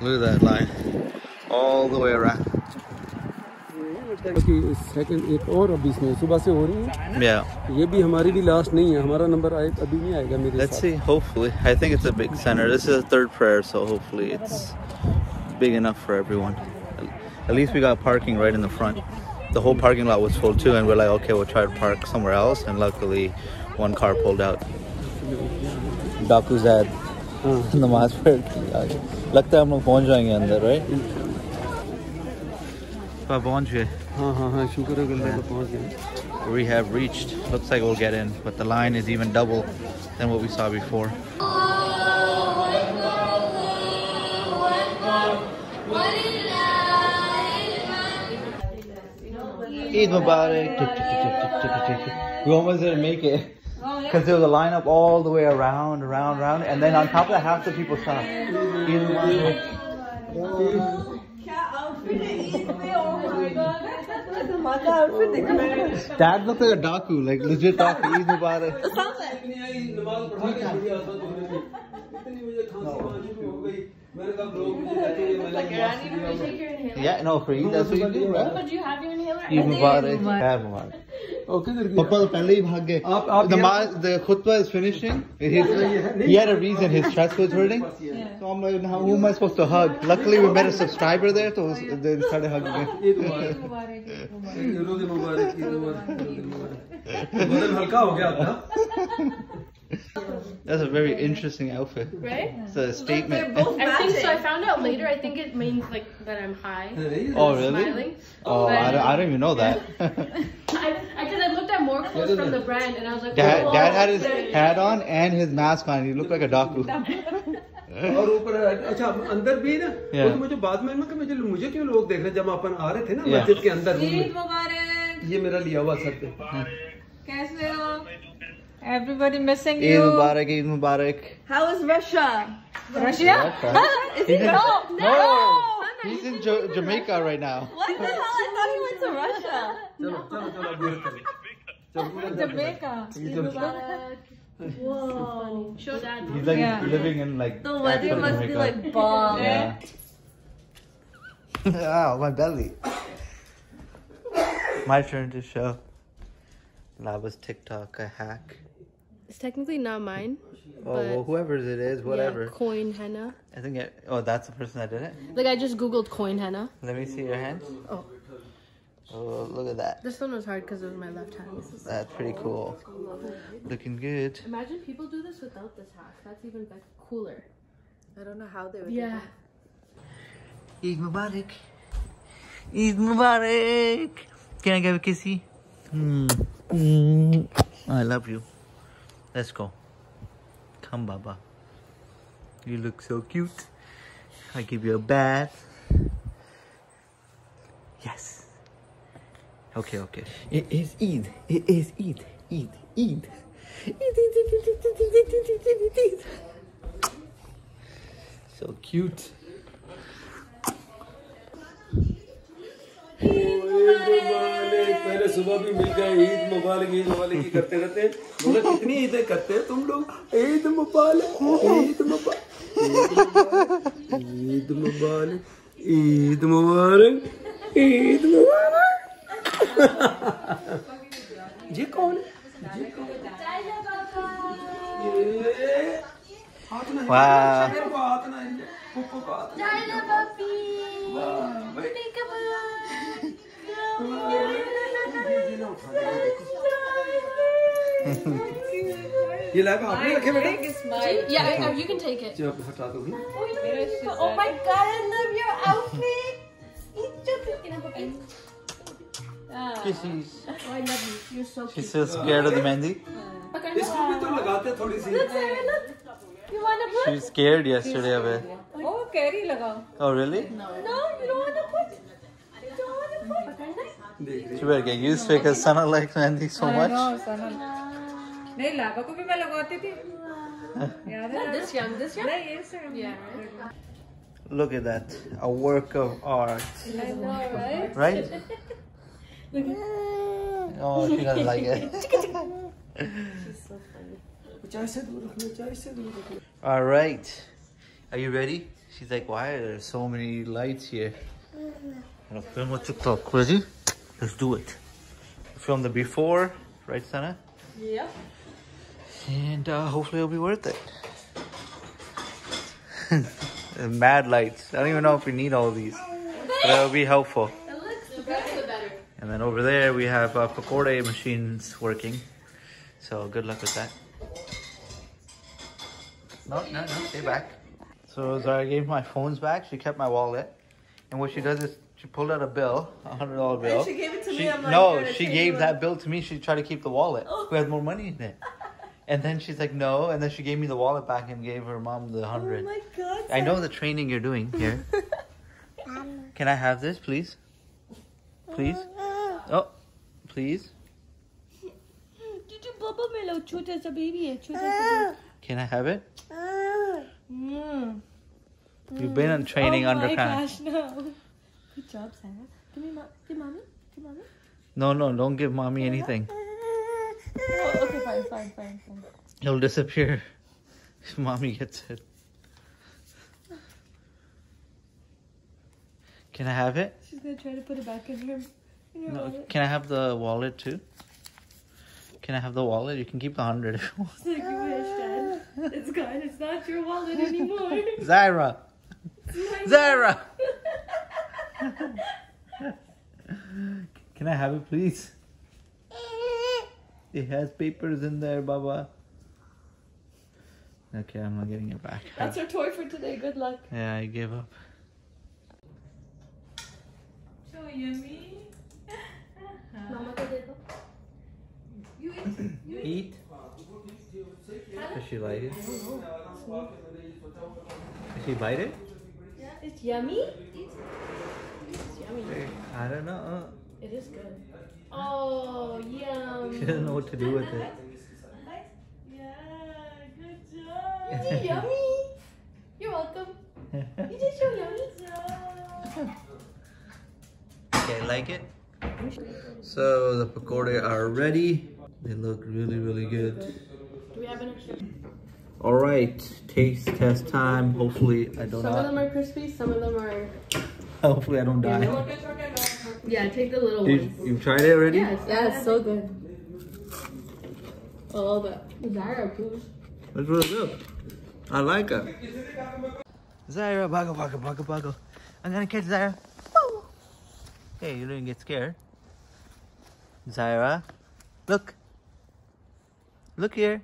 Look at that line. All the way around. कि second एक और अभी इसमें सुबह से हो रही है Yeah. ये भी हमारी भी लास्ट नहीं है हमारा नंबर आए अभी नहीं आएगा मेरे Let's साथ see. Hopefully. I think it's a big center. This is a third prayer, so hopefully it's big enough for everyone. At least we got parking right in the front. The whole parking lot was full too, and we're like, okay, we'll try to park somewhere else. And luckily, one car pulled out. Dakuzad. हाँ नमाज पढ़ के आ गए लगता है हम लोग पहुंच जाएंगे अंदर राइट पहुंच गए हाँ हाँ हाँ शुक्र है कि अल्लाह का पहुँच गए we have reached looks like we'll get in but the line is even double than what we saw before Eid Mubarak. Tick, tick, tick, tick, tick, tick, tick. We almost didn't make it. Oh, because there was a lineup all the way around, around, around, and then on top of that, half the people stopped. Eid Mubarak. Dad looked like a Daku, like legit Daku. Eid Mubarak. Yeah, no, for Eid, that's what you do, right? Do you have your inhaler? Eid Mubarak. Eid Mubarak. और किधर गया Papa पहले ही भाग गए आप- आप the यहाँ- ma- the khutbah is finishing His- he had a reason his chest was hurting so I'm like now who am I supposed to hug luckily we met a subscriber there so they started hugging him Eid मुबारक रोज़े मुबारक ईद मुबारक रोज़े मुबारक बदन हल्का हो गया था That's a very interesting outfit. Right? It's a statement. They're both I think, so I found out later, I think it means like that I'm high. Oh, really? Smiling. Oh, I don't, I don't even know that. Because I, I, looked at more clothes from the brand and I was like, Dad, oh, Dad had his hat on and his mask on. He looked like a Daku. और ऊपर अच्छा अंदर भी ना yeah. तो मुझे बाद में कि मुझे मुझे क्यों लोग देख रहे जब अपन आ रहे थे ना yeah. मस्जिद के अंदर ये मेरा लिया हुआ सर पे कैसे हो Everybody missing Eid you. Eid Mubarak, Eid Mubarak. How is Russia? Russia? Russia? is he, he no, no. no. He's, in ja Jamaica right now. What the hell? I thought he went to Russia. Jamaica. Whoa. Show that. He's like living in like. The weather must be like bomb. Yeah. Ow, my belly. my turn to show. Was TikTok a hack. It's technically not mine. Oh, well, whoever's it is, whatever. Yeah, coin henna. I think. It, oh, that's the person that did it. Like I just googled coin henna. Let me see your hands. Oh. Oh, look at that. This one was hard because it was my left hand. That's pretty cool. Looking good. Imagine people do this without this hack. That's even better, cooler. I don't know how they would Yeah. Eid Mubarak. Eid Mubarak. Can I give a kissy? Hmm. Mm. I love you. Let's go. Come, Baba. You look so cute. I give you a bath. Yes. Okay, okay. It is Eid. It is Eid. Eid. Eid. So Eid, पहले सुबह भी मिल गए ईद मुबारक ईद मुबारक की करते रहते हैं। बोले कितनी ईदें करते हैं तुम लोग? ईद मुबारक ईद मुबारक ईद मुबारक ईद मुबारक ईद मुबारक। ये कौन है? ये कौन है? You लाइव आप नहीं रखे बेटा या यू कैन टेक इट जो आप हटा दोगी ओह my god I love your outfit it's Kisses. Oh, I love you. You're so cute. She's so scared of the mehndi. इसको भी तो लगाते थोड़ी सी. You wanna put? She's scared yesterday of it. Oh, carry Oh, really? No. No, you don't. She के get used to it because Mehndi likes much so much. Look at that, a work of art. Right? Oh, she doesn't like it. All right. Are you ready? She's like, why are there so many lights here? Mm. Let's do it. Film the before, right, Sana? Yep. And uh, hopefully it'll be worth it. Mad lights. I don't even know if we need all these, but it'll be helpful. It looks the better the better. And then over there we have uh, pakora machines working. So good luck with that. No, no, no, stay back. So Zara gave my phones back. She kept my wallet. And what she does is she pulled out a bill, a hundred dollar bill. And she gave it to she, me. I'm like, no, she gave that bill to me. She tried to keep the wallet. Oh. We had more money in it. And then she's like, no. And then she gave me the wallet back and gave her mom the oh hundred. Oh my god! I know the training you're doing here. Um, Can I have this, please? Please. Uh, oh, please. Did you bubble me out, Chota uh, Baby? Can I have it? Uh. Mm. You've been on mm. training oh underpants. Oh my gosh, no. Good job, Sarah. Give me, mo- give mommy. Give mommy. No, no, don't give mommy anything. Oh, okay, fine, fine, fine, fine. He'll disappear if mommy gets it. Can I have it? She's gonna try to put it back in her, in her No, wallet. can I have the wallet too? Can I have the wallet? You can keep the hundred if you want. It's like you wish, Dad. It's gone. It's not your wallet anymore. My Zara! Can I have it, please? It has papers in there, Baba. Okay, I'm not getting it back. That's our toy for today. Good luck. Yeah, I gave up. So yummy. Mama ko dito. You eat. You Eat. Does she like it? Does she bite it? Yeah, It's yummy. Yummy. I don't know. It is good. Oh, yum. She doesn't know what to do with it. Yeah, good job. You did yummy. You're welcome. You did so yummy. job. Okay, like it? So the pakora are ready. They look really, really good. Do we have an extra? All right, taste test time. Hopefully I don't Some of them are crispy, some of them are. Hopefully I don't die. Yeah, take the little Did, ones. you've tried it already? Yes, yeah, it's so good. Oh, but Zara approved. It's really good. I like it. Zaira, bago, bago, bago, bago. I'm gonna catch Zaira. Woo. Hey, you didn't get scared. Zaira, look. Look here.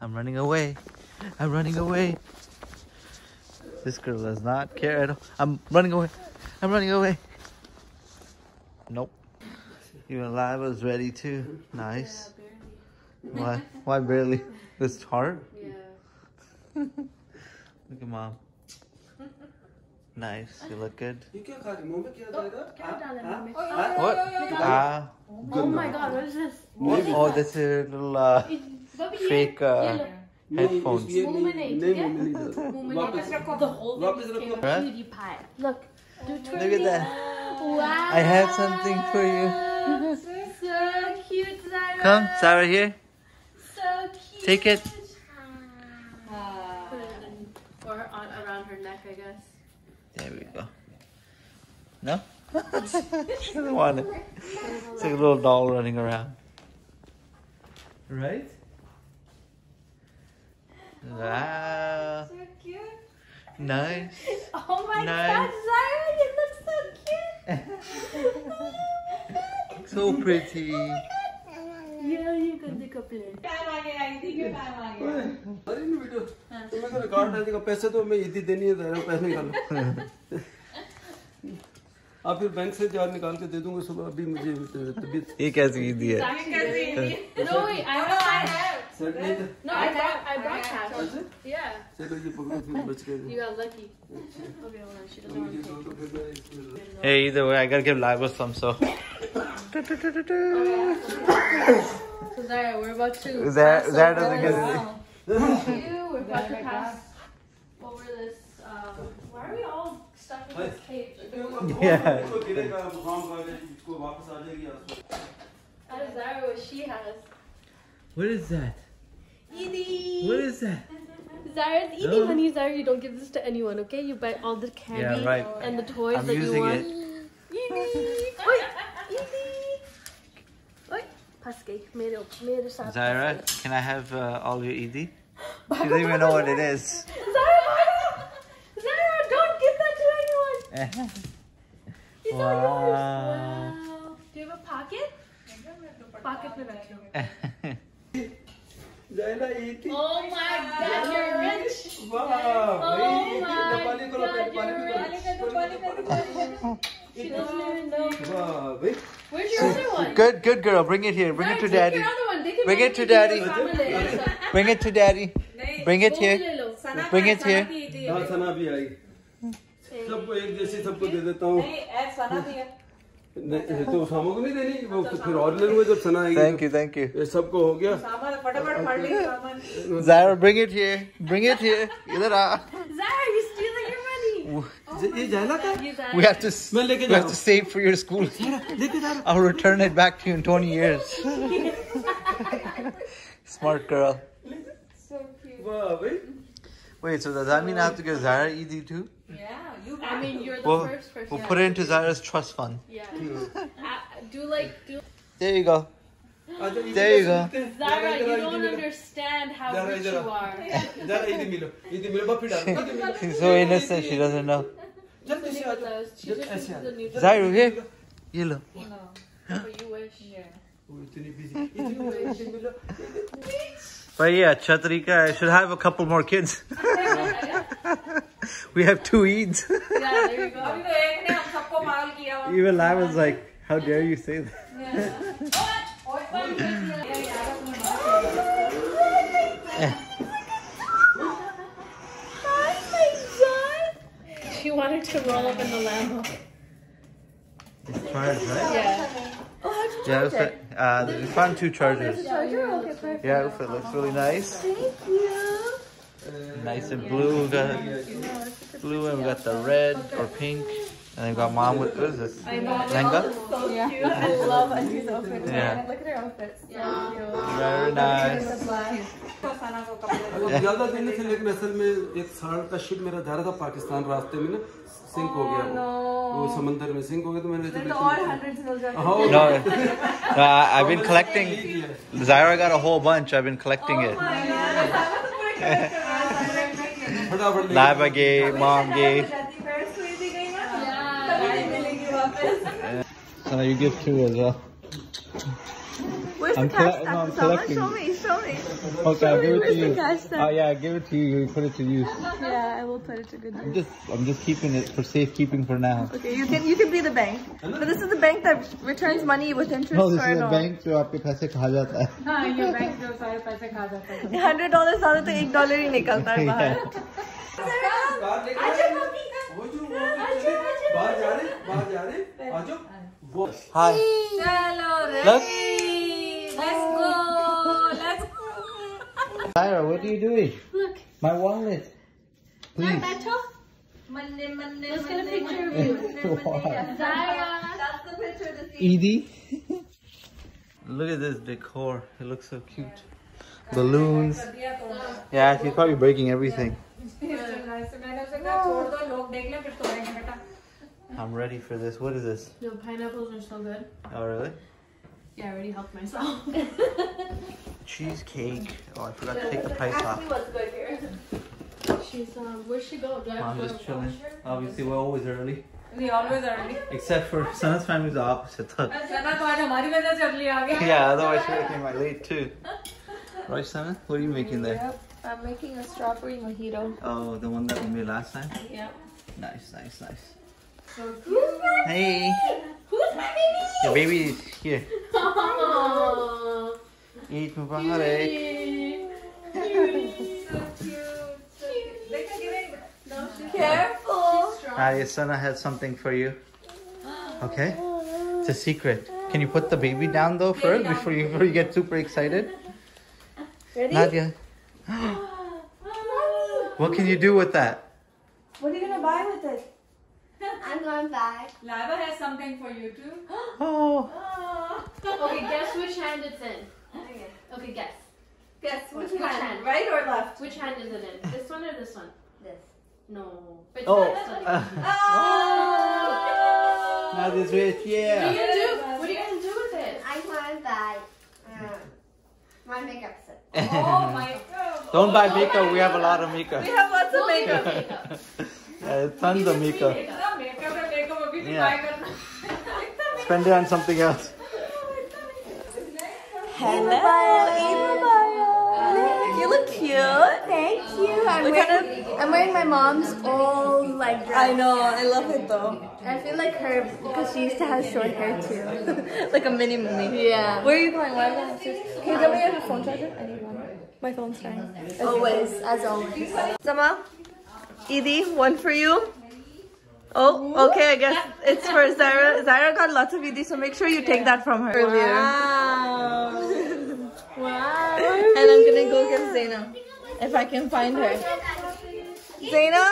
I'm running away. I'm running away. This girl does not care at all. I'm running away. I'm running away. Nope. Even Lila was ready too. Nice. Yeah, Why? Why barely? This tart? Yeah. Look at mom. Nice. You look good. What? Ah. Oh my god, what is this? Oh, Oh, is a little uh, fake. Uh, headphones. The whole thing community pie. Look. Look at that. Wow. I have something for you. so cute, Zara. Come, Zara here. So cute. Take it. Uh, or on, around her neck, I guess. There we go. No? she doesn't want it. It's like a little doll running around. Right? Wow. So cute. Nice. Oh my Nice. god, Zara, you look so cute. So pretty. Yeah, you can take a के गया अरे नहीं बेटा तो तो record डाल देगा पैसे तो मैं इतनी देनी है तो पैसे निकालो आप फिर बैंक से चार्ज निकाल के दे दूँगा सुबह अभी मुझे तबीयत ये कैसी ईदी है No, I, brought, I brought cash. Yeah. you got lucky. hey, either way, I gotta give Live some, so. So Zara, we're about to. Zara, Zara doesn't get it. you, we're about to pass over this. Um, why are we all stuck in this cage? Yeah. That is Zara, what she has. What is that? What is that? Zara's eating No. honey. Zara, you don't give this to anyone, okay? You buy all the candy Yeah, right. and the toys I'm that you want. it. Edie! Oi! Edie! Oi! Pass gay. Mere, mere saath Zaira, can I have uh, all your Eidi? She doesn't even know what it is. Zara! Zara, don't give that to anyone! It's all yours. Wow. Wow. Do you have a pocket? Pocket में रखियो. जायला इति Oh my god, you're rich! वाह Oh भाई my Nepali को God, Nepali you're को She doesn't even know. वाह भाई Where's your other one? Good, good girl. Bring it here. Bring it to Zara, take daddy. your other one. They can Bring make it to it daddy. your family. Bring it to daddy. Bring it वो भी here. ले लो. सना Bring का- it Sana here. की ईदी हाँ है। सना भी आई सबको एक जैसी सबको दे देता हूँ तो सामो को नहीं देनी वो फिर और ले लूंगा जब सना आएगी थैंक यू थैंक यू ये सबको हो गया सामान फटाफट फाड़ लिए सामान Jair bring it here bring it here इधर आ जायर यू स्टीलिंग योर मनी ये जायला का we have to save for your school. लेके जा I'll return it back to you in 20 years. Smart girl. So cute. Wow wait. Wait so does that mean I have to give Zara Eidi too? Yeah. I mean, you're the we'll, first person. We'll put it into Zara's trust fund. Yeah. uh, do like do. There you go. There you go. Zara, you don't understand how rich you are. She's so innocent, she doesn't know. Zara, here. You look. No, but you wish. Yeah. but yeah, Chatrika should have a couple more kids. we have two Eids. yeah, there you go. Even I was like, how dare you say that? Oh my God! Hi, my God! she wanted to roll up in the Lambo. It's charged, right? Yeah. Oh, how'd you charge yeah, it? Was, uh, we found two chargers. Oh, charger? okay, yeah, it looks really nice. Thank you Nice and blue. We got blue and we got the red or pink. And then we got mom with, what is this? Lenga? So cute. I love Auntie's outfit. Yeah. Look at her outfit. So Very nice. cute. Black. सना को कपड़े अरे ज्यादा दिन नहीं थे लेकिन असल में एक साल का शिप मेरा जा रहा था पाकिस्तान रास्ते में ना सिंक हो गया वो वो समंदर में सिंक हो गया तो मैंने Then all hundreds मिल जाते हाँ No, no I, I've been collecting. Zaira got a whole bunch. I've been collecting it. फटाफट ले Lava gave, mom gave. Yeah. So you give two as well. Where's I'm the cash colle- stuff? no, I'm Salma, collecting. Show me, show me. Okay, I'll give it to Where's the you. cash stuff? Oh yeah, I'll give it to you. You put it to use. Yeah, I will put it to good I'm use. just, I'm just keeping it for safekeeping for now. Okay, you can you can be the bank, but this is the bank that returns money with interest No, this or is a no. bank जो आपके पैसे खा जाता है. हाँ ये bank जो सारे पैसे खा जाता है हंड्रेड डॉलर सारे तो एक डॉलर ही निकलता है बाहर बाहर लेके जाओ। वो जो वो जो चले, बाहर जा रहे बाहर जा रहे आ जाओ वो Hi. चलो Look. Let's go. Let's go. Tyra, what are you doing? Look. My wallet. Please. Hi, Beto. Monday, Monday, Let's get a picture of you. Zaya. That's the picture of the scene. Edie. Look at this decor. It looks so cute. Yeah. Balloons. Yeah, she's probably breaking everything. I'm ready for this. What is this? No, pineapples are so good. Oh, really? Yeah, I already helped myself. Cheesecake. Oh, I forgot yeah, to take the price off. Here. She's, um, where's she going? Do Mom, just chilling. Obviously, we're always early. We always early. Except for Sana's family's the opposite. yeah, otherwise she would have late too. Right, Sana? What are you making there? Yep. I'm making a strawberry mojito. Oh, the one that we made last time? Yep. Nice, nice, nice. So Hey! Who's my baby? your baby is here. Aww. Eid Mubarak. Careful. Ah, Hi, Sana has something for you. Okay? It's a secret. Can you put the baby down though first before you, before you get super excited? Ready? Nadia. What can you do with that? What are you gonna buy with it? I'm going back. Laiba has something for you too. Oh. Okay, guess which hand it's in. Okay, guess. Guess which, Which hand? hand? Right or left? Which hand is it in? This one or this one? This. No. Which Oh. hand is it? Uh, Oh! now this rich, What are you gonna do? What are you gonna do with it? I want to buy uh, my makeup set. Oh my god. Don't buy makeup. We have a lot of makeup. We have lots of makeup. Uh, tons of makeup yeah. Spend it on something else. Hello. Hello. You look cute. Thank you. I'm wearing, I'm wearing my mom's old like dress. I know. I love it though. I feel like her because she used to have short hair too. like a mini mini. Yeah. Where are you going? Why am I? Can you tell me have a phone charger? I need one. My phone's dying. Always, as always. Zama, Eidi, one for you. Oh, okay. I guess it's for Zara. Zara got lots of Eidi, so make sure you take that from her earlier. Wow. wow. And I'm gonna go get Zaina if I can find her. Zaina,